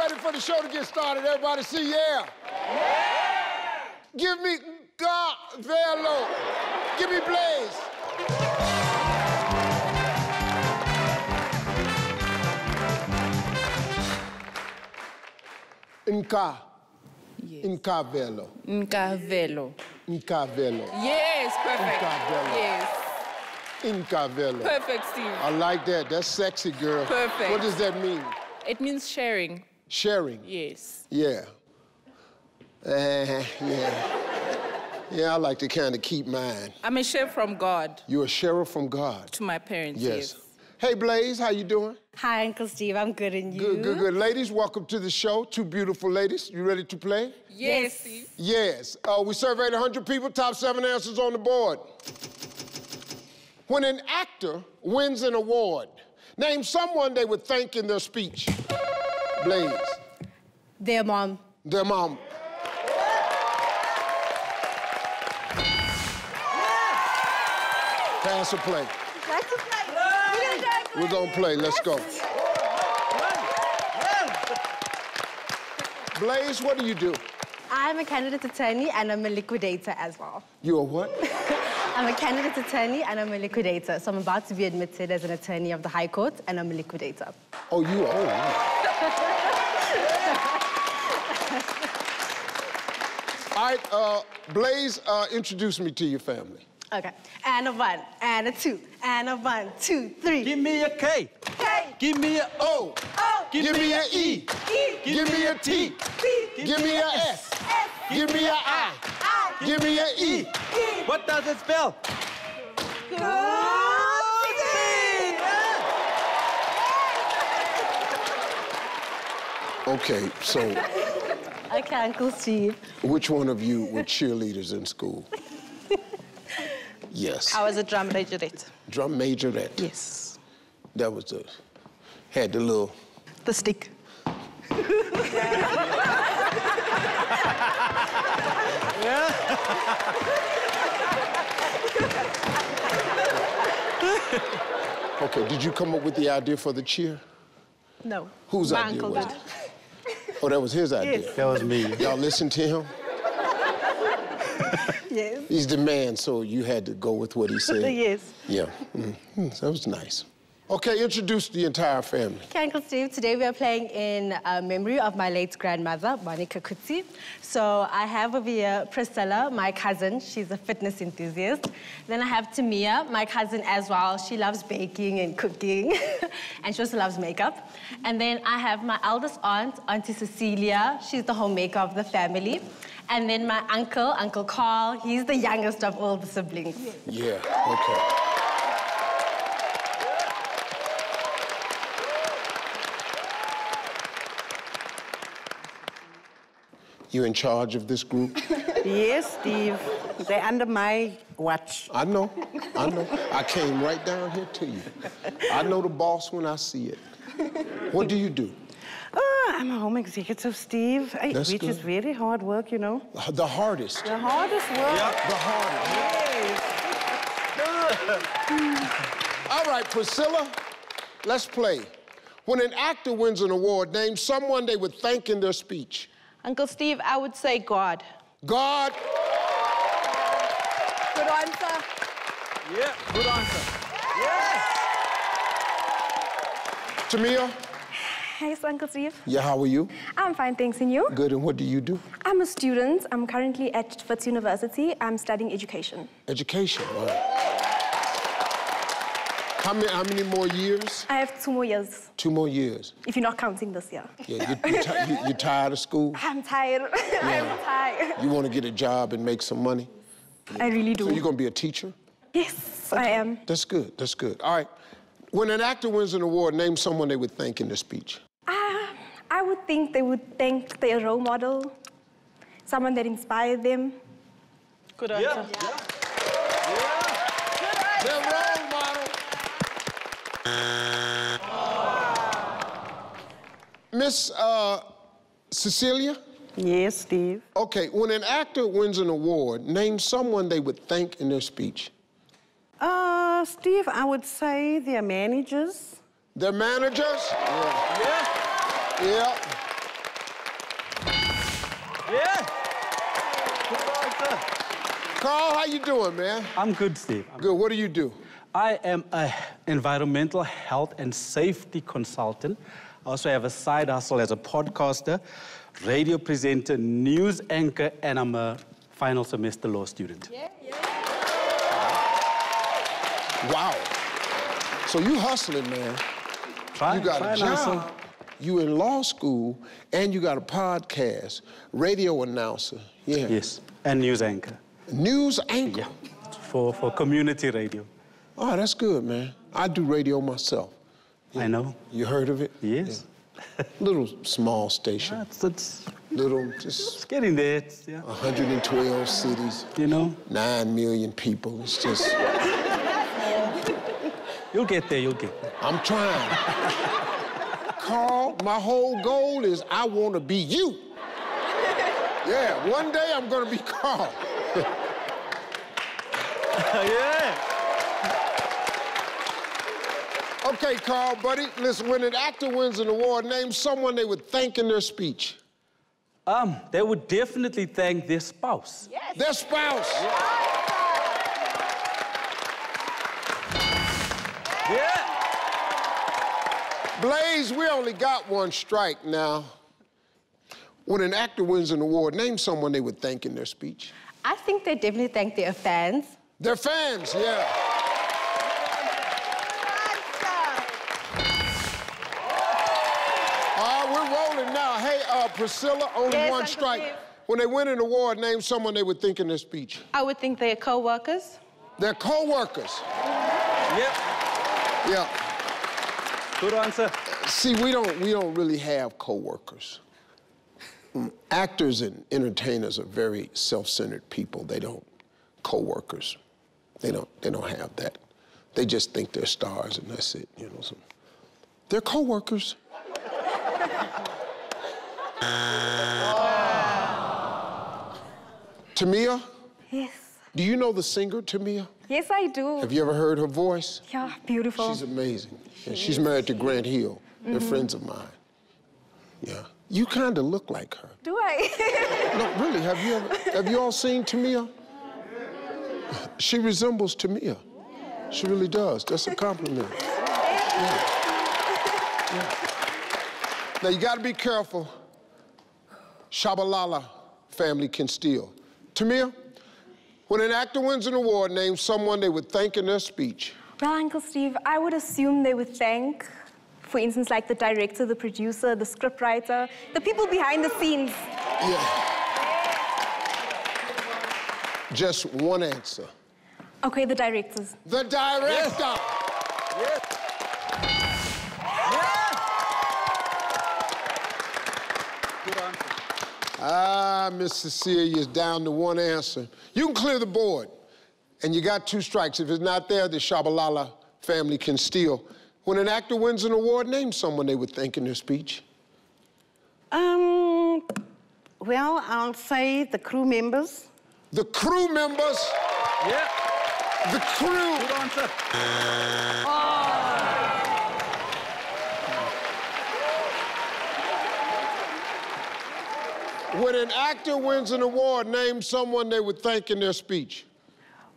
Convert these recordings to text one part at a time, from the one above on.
ready for the show to get started? Everybody see yeah? Yeah! Give me God Velo. Give me Blaze. Nka. Yes. Nka Velo. Nkavelo. Nka Velo. Yes, perfect. Nkavelo. Yes. Nka Velo. Perfect, Steve. I like that. That's sexy, girl. Perfect. What does that mean? It means sharing. Sharing. Yes. Yeah. Uh, yeah. Yeah, I like to kind of keep mine. I'm a share from God You're a sheriff from God. to my parents. Yes. Hey, Blaze, how you doing? Hi, Uncle Steve. I'm good, and you? Good, good, good. Ladies, welcome to the show. Two beautiful ladies. You ready to play? Yes. Yes. Steve. Yes. Uh, we surveyed 100 people, top seven answers on the board. When an actor wins an award, name someone they would thank in their speech. Blaze, Their mom. their mom. Pass or play? We're gonna play. Let's go. Blaze, what do you do? I'm a candidate attorney and I'm a liquidator as well. You're what? I'm a candidate attorney and I'm a liquidator. So I'm about to be admitted as an attorney of the High Court and I'm a liquidator. Oh, you oh. Wow. All right, uh, Blaze, uh, introduce me to your family. Okay. And a one, and a two, and a one, two, three. Give me a K. K. Give me a O. O. Give me a E. E. Give me a T. T. Give me a S. Give me a I. I. Give me a E. What does it spell? Okay, so Okay, Uncle Steve. which one of you were cheerleaders in school? Yes. I was a drum majorette. Drum majorette. Yes. That was the, had the little, The stick. okay, did you come up with the idea for the cheer? No. Whose My idea uncle was did. it? Oh, that was his idea. That was me. Y'all listen to him? Yes. He's the man, so you had to go with what he said. Yes. Yeah, mhm, that was nice. Okay, introduce the entire family. Okay, Uncle Steve, today we are playing in uh, memory of my late grandmother, Monica Kutsi. So I have over here Priscilla, my cousin. She's a fitness enthusiast. Then I have Tamia, my cousin as well. She loves baking and cooking, and she also loves makeup. And then I have my eldest aunt, Auntie Cecilia. She's the homemaker of the family. And then my uncle, Uncle Carl, he's the youngest of all the siblings. Yeah, okay. You in charge of this group? Yes, Steve. They're under my watch. I know, I know. I came right down here to you. I know the boss when I see it. What do you do? Oh, I'm a home executive, Steve, eh, That's which is good. very hard work, you know. The hardest. The hardest work. Yep, The hardest. Yes. All right, Priscilla, let's play. When an actor wins an award, name someone they would thank in their speech. Uncle Steve, I would say God. God, Good answer. Yeah, good answer. Tamia, Yes, Uncle Steve. yeah, how are you? I'm fine, thanks. And you? Good, and what do you do? I'm a student. I'm currently at Wits University. I'm studying education. Education. all right. How many, how many more years? I have two more years, Two more years. if you're not counting this year. Yeah, you, you, ti- you, you tired of school? I'm tired. I'm tired. You want to get a job and make some money? I really do. So you're going to be a teacher? yes, I am. That's good, that's good. All right. When an actor wins an award, name someone they would thank in their speech. Uh, I would think they would thank their role model, someone that inspired them. Good answer. Their Miss uh, Cecilia? Yes, Steve. Okay, when an actor wins an award, name someone they would thank in their speech. Uh, Steve, I would say their managers. Their managers? Yeah. Yeah. Yeah. yeah. Carl, how you doing, man? I'm good, Steve. I'm good. What do you do? I am an environmental health and safety consultant. I also have a side hustle as a podcaster, radio presenter, news anchor, and I'm a final semester law student. Wow. So you hustling, man. Try, You got try a and hustle. job. You in law school, and you got a podcast, radio announcer. Yeah. Yes, and news anchor. News anchor. Yeah, for, for community radio. Oh, that's good, man. I do radio myself. I know. You heard of it? Yes. Little small station. It's, it's, Little, it's just getting there. It's, yeah. 112 cities, You know, 9 million people. It's just, you'll get there, you'll get there. I'm trying. Carl, my whole goal is I want to be you. Yeah, one day I'm going to be Carl. yeah. Okay, Carl, buddy, listen, when an actor wins an award, name someone they would thank in their speech. Um, they would definitely thank their spouse. Their spouse. Yeah. Blaze, we only got one strike now. When an actor wins an award, name someone they would thank in their speech. I think they definitely thank their fans. Their fans, yeah. Priscilla, only Yes, one Uncle strike. Steve. When they win an award, name someone they would think in their speech. I would think they're co-workers. They're co-workers. Yep. Yeah. Good answer. See, we don't we don't really have co-workers. Mm, Actors and entertainers are very self-centered people. They don't co-workers. They don't they don't have that. They just think they're stars and that's it, you know. So they're co-workers. Tamia, Yes. do you know the singer Tamia? Yes, I do. Have you ever heard her voice? Yeah, beautiful. She's amazing. Yeah, she's married to Grant Hill. They're mm-hmm. friends of mine. Yeah. You kind of look like her. do I? No, really. Have you ever, have you all seen Tamia? She resembles Tamia. She really does. That's a compliment. Yeah. Yeah. Now you got to be careful. Shabalala family can steal. Tamia, when an actor wins an award, name someone they would thank in their speech. well, Uncle Steve, I would assume they would thank, for instance, like the director, the producer, the scriptwriter, the people behind the scenes. Yeah. Just one answer. Okay, the directors. The director. Good Ah, Miss is down to one answer. You can clear the board, and you got two strikes. If it's not there, the Shabalala family can steal. When an actor wins an award, name someone they would thank in their speech. Um, well, I'll say the crew members. The crew members. Yeah. The crew. Good answer. When an actor wins an award, name someone they would thank in their speech.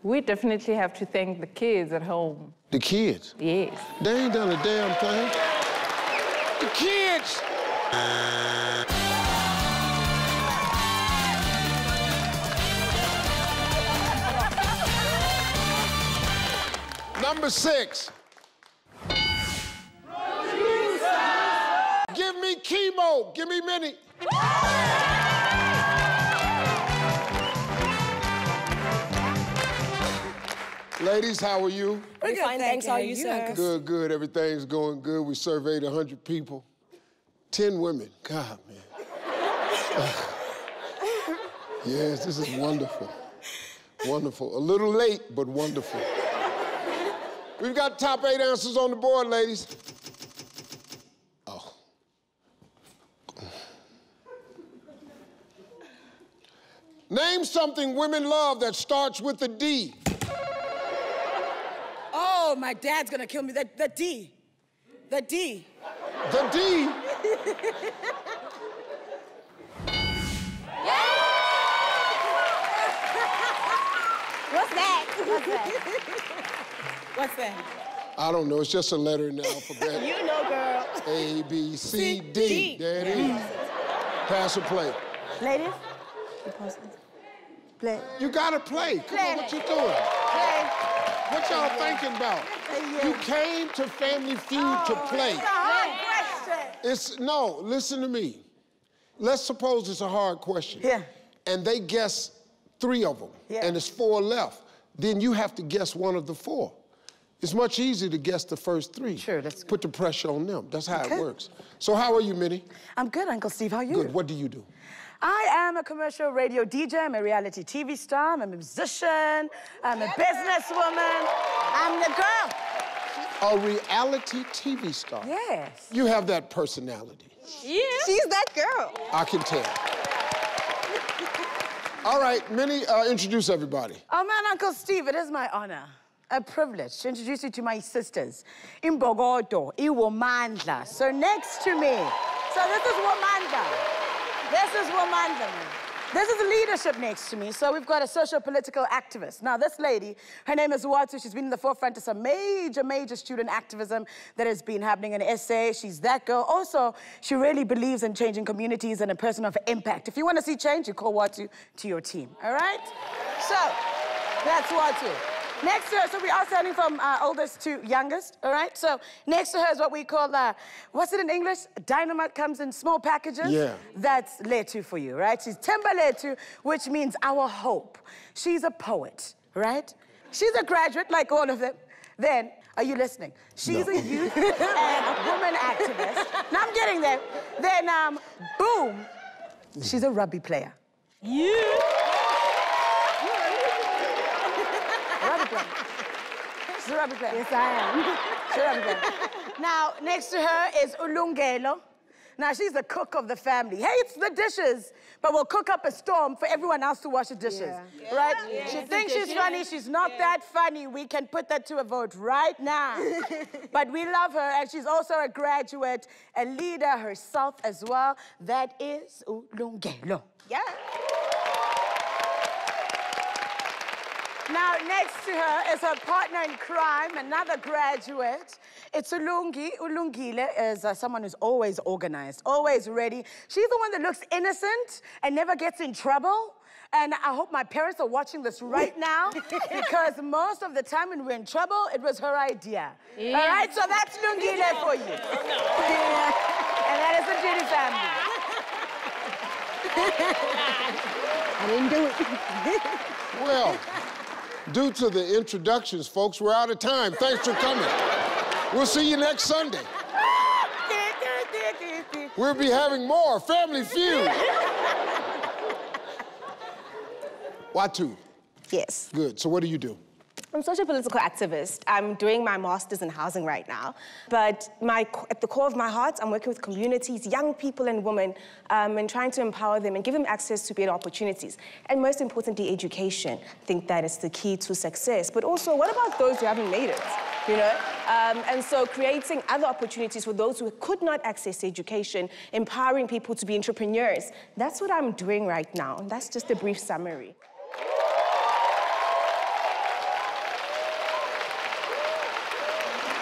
We definitely have to thank the kids at home. The kids. Yes. They ain't done a damn thing. The kids. Number six. Give me chemo. Give me many. Ladies, how are you? We're good, thanks. How are you, sir? Good, good. Everything's going good. We surveyed 100 people. 10 women. God, man. yes, this is wonderful. Wonderful. A little late, but wonderful. We've got top eight answers on the board, ladies. Oh. Name something women love that starts with a D. Oh, my dad's gonna kill me. The, the D. The D. The D? What's that? What's that? I don't know. It's just a letter in the alphabet. you know, girl. A B C D. There it is. Pass or play. Ladies, you Play. You gotta play. Come on, what you doing? Play. What y'all thinking about? You came to Family Feud to oh, play. It's a hard question. It's no, listen to me. Let's suppose it's a hard question. Yeah. And they guess three of them. Yeah. And it's four left. Then you have to guess one of the four. It's much easier to guess the first three. Sure, that's Put the pressure on them. That's how Okay. it works. So how are you, Minnie? I'm good, Uncle Steve. How are you? Good. What do you do? I am a commercial radio DJ. I'm a reality TV star. I'm a musician. I'm a businesswoman. I'm the girl. A reality TV star. Yes. You have that personality. Yeah. She's that girl. I can tell. All right, Minnie, uh, introduce everybody. Oh man, Uncle Steve, it is my honor, a privilege to introduce you to my sisters, Imbogodo, Iwomandla. So next to me, so this is Womandla. This is Womandla. This is the leadership next to me. So we've got a social political activist. Now this lady, her name is Watu. She's been in the forefront of some major, major student activism that has been happening in SA. She's that girl. Also, she really believes in changing communities and a person of impact. If you want to see change, you call Watu to your team. All right? So that's Watu. Next to her, so we are starting from uh, oldest to youngest, all right? So next to her is what we call, uh, what's it in English? Dynamite comes in small packages. Yeah. That's Letu for you, right? She's Timber Letu, which means our hope. She's a poet, right? She's a graduate, like all of them. Then, are you listening? She's a youth and a woman activist. Now I'm getting there. Then, um, boom, she's a rugby player. Rugby player. She's a. Yes, I am. She's a. Now, next to her is Ulungelo. Now, she's the cook of the family. Hates the dishes, but will cook up a storm for everyone else to wash the dishes. Right? She thinks she's funny. She's not that funny. We can put that to a vote right now. but we love her, and she's also a graduate, a leader herself as well. That is Ulungelo. Yeah. Now, next to her is her partner in crime, another graduate. It's Ulungi. Ulungile is uh, someone who's always organized, always ready. She's the one that looks innocent and never gets in trouble. And I hope my parents are watching this right now because most of the time when we're in trouble, it was her idea. All right, so that's Lungile for you. and that is the Judy family. I didn't do it. Well, due to the introductions, folks, we're out of time. Thanks for coming. We'll see you next Sunday. We'll be having more Family Feud. Watu, Yes. good. So what do you do? I'm a social political activist. I'm doing my master's in housing right now. But my, at the core of my heart, I'm working with communities, young people and women, um, and trying to empower them and give them access to better opportunities. And most importantly, education. I think that is the key to success. But also, what about those who haven't made it? You know? Um, and so creating other opportunities for those who could not access education, empowering people to be entrepreneurs. That's what I'm doing right now. That's just a brief summary.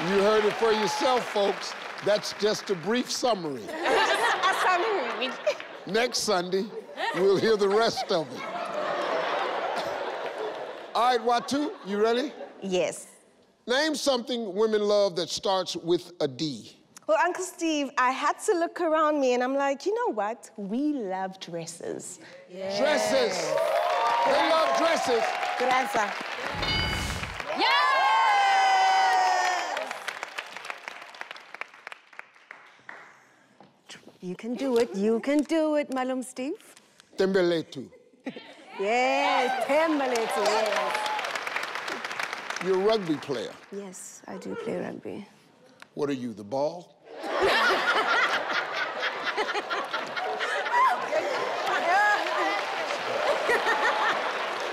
You heard it for yourself, folks. That's just a brief summary. a summary. Next Sunday, we'll hear the rest of it. All right, Watu, you ready? Yes. Name something women love that starts with a D. Well, Uncle Steve, I had to look around me and I'm like, you know what? We love dresses. Dresses. They love dresses. Good answer. You can do it. You can do it, Malum Steve. Tembeletu. Yes, Timberlake, yes. You're a rugby player. Yes, I do play rugby. What are you, the ball?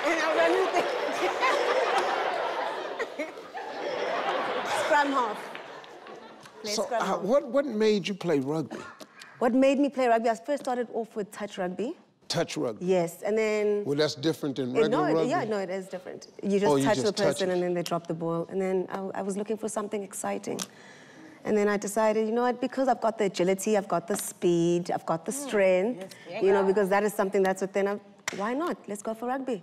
And I'm running Scrum half. So, uh, what, what made you play rugby? What made me play rugby? I first started off with touch rugby. Touch rugby. Yes, and then. Well, that's different than regular no, rugby. yeah, no, it is different. You just Oh, you touch just the touch person it. and then they drop the ball. And then I, I was looking for something exciting. And then I decided, you know what, because I've got the agility, I've got the speed, I've got the strength, yes, you know, because that is something that's within, a, why not? Let's go for rugby.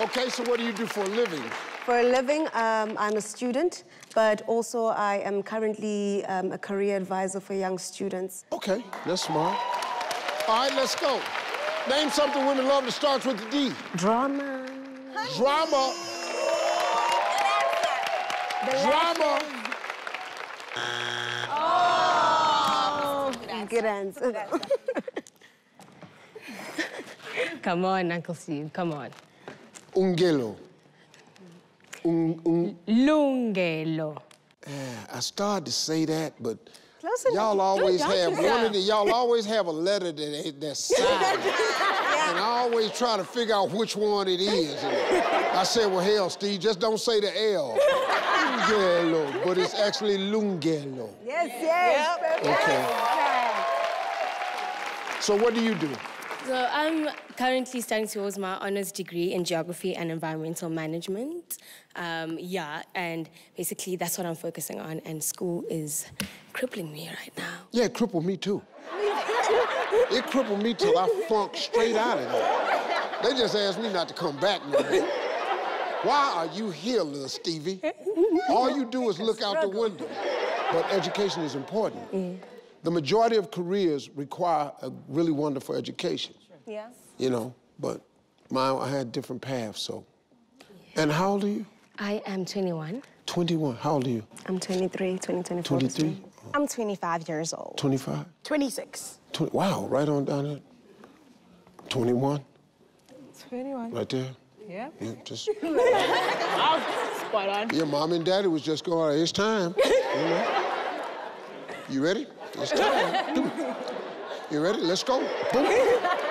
Okay, so what do you do for a living? For a living, um, I'm a student, but also I am currently um, a career advisor for young students. Okay, that's smart. All right, let's go. Name something women love that starts with the D. Drama. Drama. Drama. Oh, good answer. Come on, Uncle Steve, come on. Ungelo. Un, un, Lungelo. Yeah, I started to say that, but Close y'all always have doubt one of the, y'all always have a letter that ain't that silent. And I always try to figure out which one it is. And I said, well, hell, Steve, just don't say the L. Lungelo, but it's actually Lungelo. Yes, yes. Okay. So what do you do? So I'm currently studying towards my honors degree in geography and environmental management. Um, yeah, and basically that's what I'm focusing on, and school is crippling me right now. Yeah, it crippled me too. It crippled me till I flunked straight out of there. They just asked me not to come back no more. Why are you here, little Stevie? All you do is look out the window. But education is important. The majority of careers require a really wonderful education, Yes. You know, but mine, I had different paths, so. And how old are you? I am 21. 21. How old are you? I'm 23, 2024. 23? I'm 25 years old. 25? 26. 20, wow, right on down there. 21, 21. right there. Yeah. Yeah, just Spot on. Your mom and daddy was just going, it's time. You, know? You ready? It's time. You ready? Let's go. Boom.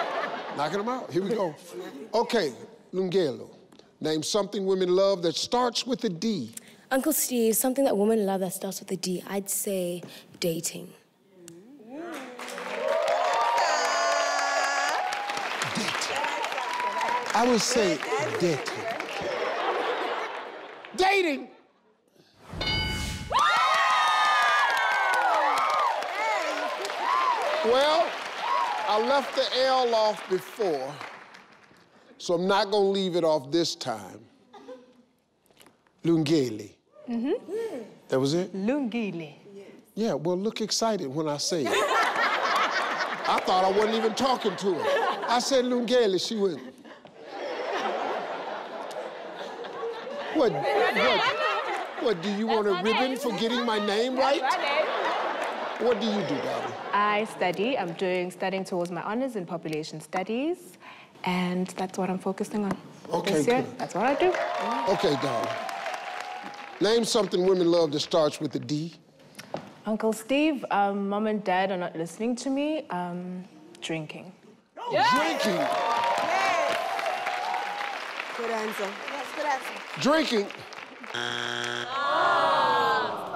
Knocking them out. Here we go. Okay, Lungelo. Name something women love that starts with a D. Uncle Steve, something that women love that starts with a D, I'd say dating. I would say dating. Dating. I left the L off before, so I'm not gonna leave it off this time. Lungeli. Mm-hmm. That was it? Lungile. Yeah, well, look excited when I say it. I thought I wasn't even talking to her. I said Lungeli, she went. What, what, what, do you want a ribbon for getting my name right? What do you do, darling? I study. I'm doing studying towards my honors in population studies, and that's what I'm focusing on. Okay, this year. good. That's what I do. Okay, darling. Name something women love that starts with a D. Uncle Steve, um, mom and dad are not listening to me. Um, drinking. Drinking. Good answer. Yes, good answer. Drinking.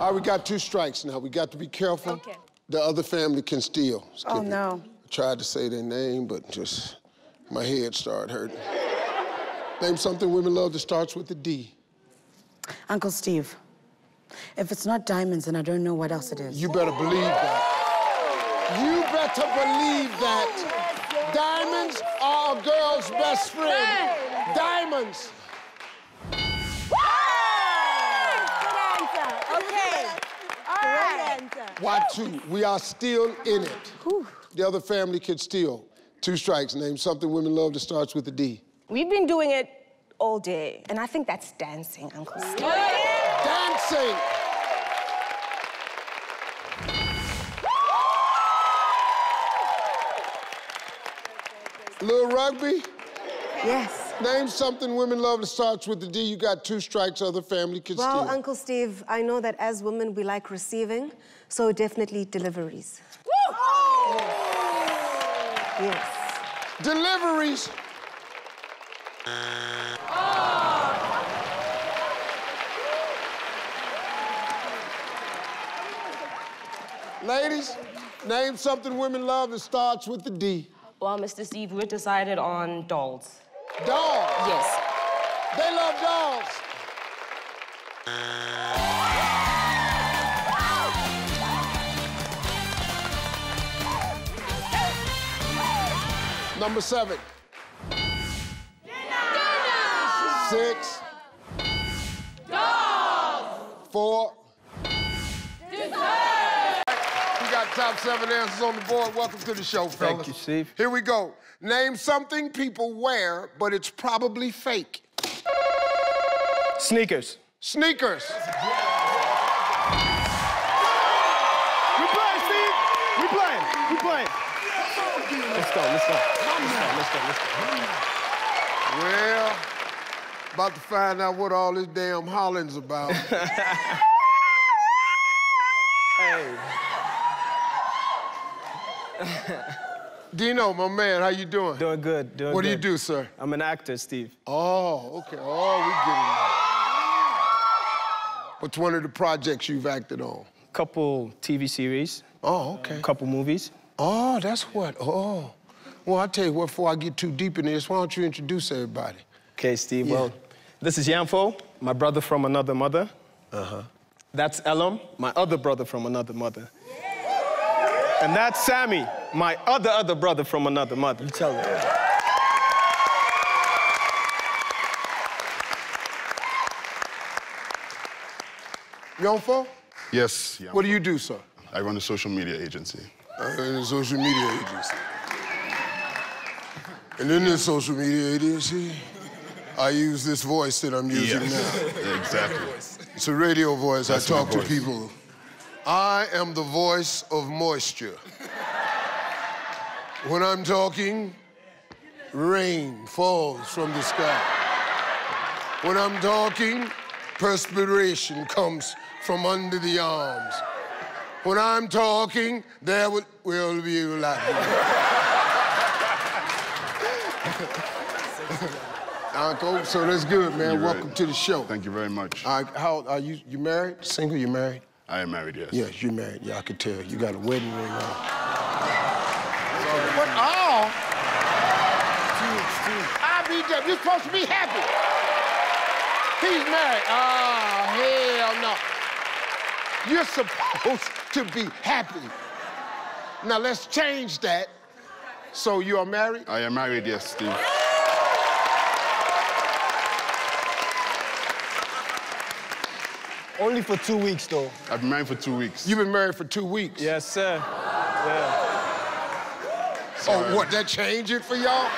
All right, we got two strikes now. We got to be careful. Okay. The other family can steal. Oh, Skippy. no. I tried to say their name, but just my head started hurting. Name something women love that starts with a D. Uncle Steve, if it's not diamonds, then I don't know what else it is. You better believe that. You better believe that. Diamonds are a girl's best friend. Diamonds. Why two? We are still in it. The other family could steal. Two strikes. Name something women love that starts with a D. We've been doing it all day, and I think that's dancing, Uncle Steve. Dancing. Little rugby. Yes. Name something women love that starts with the D. You got two strikes, other family can Well, steal. Uncle Steve, I know that as women we like receiving, so definitely deliveries. Woo! Yes. Deliveries. Ladies, Name something women love that starts with the D. Well, Mr. Steve, we decided on dolls. Dogs. Yes. They love dogs. Number seven. Dinner. Six. Dogs. Four. Top seven answers on the board. Welcome to the show, fellas. Thank you, Steve. Here we go. Name something people wear, but it's probably fake. Sneakers. Sneakers. We playing, Steve. We playing. We playing. Let's go. Let's go. Let's go. Let's go. Let's go. Well, about to find out what all this damn Holland's about. hey. Dino, my man, how you doing? Doing good. Doing good. What good. do you do, sir? I'm an actor, Steve. Oh, okay. Oh, we get it. What's one of the projects you've acted on? Couple TV series. Oh, okay. Couple movies. Oh, that's what. Oh. Well, I'll tell you what, before I get too deep in this, why don't you introduce everybody? Okay, Steve. Yeah. Well, this is Yanfo, my brother from another mother. Uh-huh. That's Elam, my other brother from another mother. And that's Sammy, my other other brother from another mother. You tell him. Young folk? Yes. Yeah. What do you do, sir? I run a social media agency. Uh, in a social media agency. And in this social media agency, I use this voice that I'm using Yes. now. exactly. It's a radio voice. That's I my talk to people. I am the voice of moisture. When I'm talking, rain falls from the sky. When I'm talking, perspiration comes from under the arms. When I'm talking, there will, will be lot. Uncle, so that's good, man. You're Welcome right. to the show. Thank you very much. Uh, how are you? You married? Single? You married? I am married, yes. Yes, you're married. Yeah, I could tell. You got a wedding ring on. What? Oh! I be just, you're supposed to be happy. He's married. Oh, hell no. You're supposed to be happy. Now let's change that. So you are married? I am married, yes, Steve. Only for two weeks, though. I've been married for two weeks. You've been married for two weeks. Yes, sir. Yeah. Oh, what? That change it for y'all?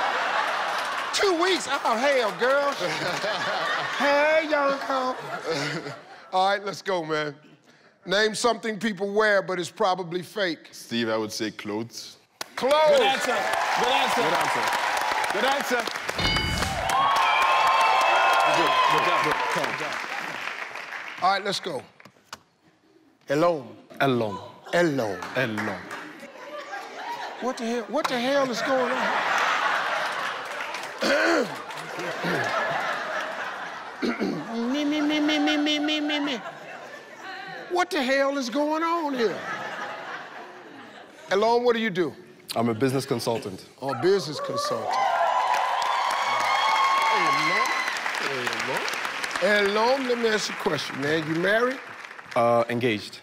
Two weeks? Oh, hell, girl. hey, young girl. All right, let's go, man. Name something people wear, but it's probably fake. Steve, I would say clothes. Clothes. Good answer. Good answer. Good answer. Good answer. Good, good job. Good job. All right, let's go. Elon. Elon. Elon. Elon. What the hell? What the hell is going on? me, me, me, me, me, me, me, me, me. What the hell is going on here? Elon, what do you do? I'm a business consultant. Oh, business consultant. Elon, Elon, let me ask you a question, man. You married? Uh, engaged.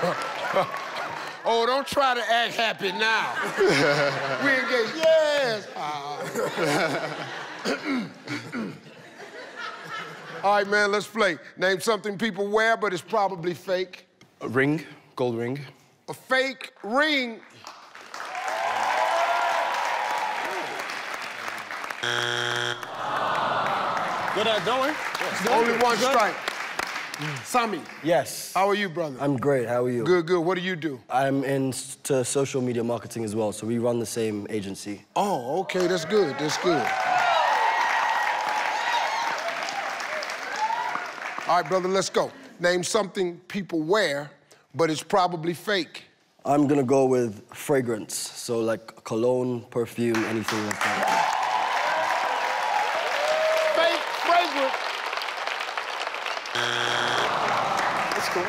oh, don't try to act happy now. we engaged. Yes. Ah. All right, man, let's play. Name something people wear, but it's probably fake. A ring, gold ring. A fake ring. Good, at don't worry. Only one strike. Sammy, Yes. how are you, brother? I'm great. How are you? Good, good. What do you do? I'm into social media marketing as well, so we run the same agency. Oh, okay, that's good. That's good. All right, brother, let's go. Name something people wear, but it's probably fake. I'm gonna go with fragrance, so like cologne, perfume, anything like that. Fake fragrance. Cool.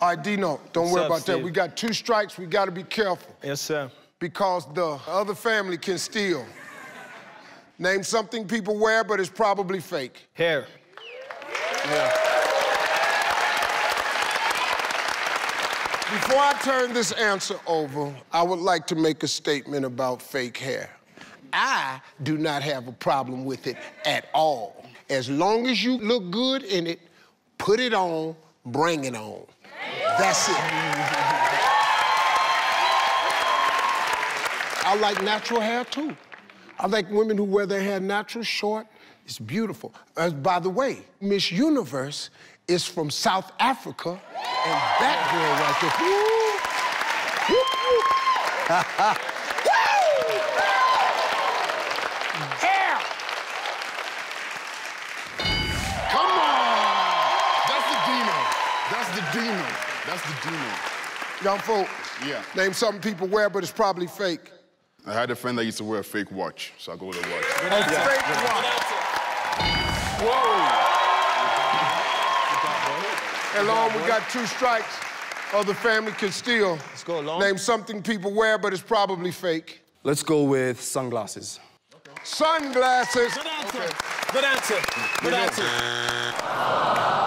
All right, Dino, don't What's worry up, about that. We got two strikes. We got to be careful. Yes, sir. Because the other family can steal. Name something people wear, but it's probably fake. Hair. Yeah. Before I turn this answer over, I would like to make a statement about fake hair. I do not have a problem with it at all. As long as you look good in it, put it on, bring it on. That's it. I like natural hair too. I like women who wear their hair natural, short. It's beautiful. As by the way, Miss Universe is from South Africa, and that girl right there. woo, woo, woo. That's the Dino. Young folk, Yeah. name something people wear, but it's probably fake. I had a friend that used to wear a fake watch, so I go with a watch. A fake watch. And long, we got two strikes. Other family can steal. Let's go along. Name something people wear, but it's probably fake. Let's go with sunglasses. Sunglasses. Good answer. Good answer. Good answer.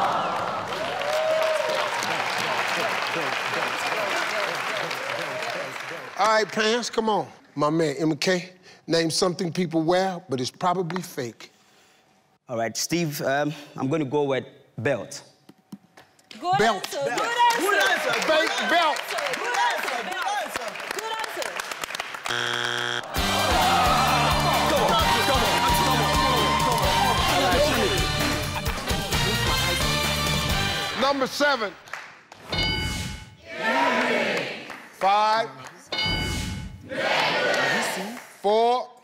All right, pants, come on. My man, MK, name something people wear, but it's probably fake. All right, Steve, um, I'm going to go with belt. Good Belt. answer. Good answer. Good answer. Fake belt. Good answer. Good answer. Good answer. Number seven. Five, for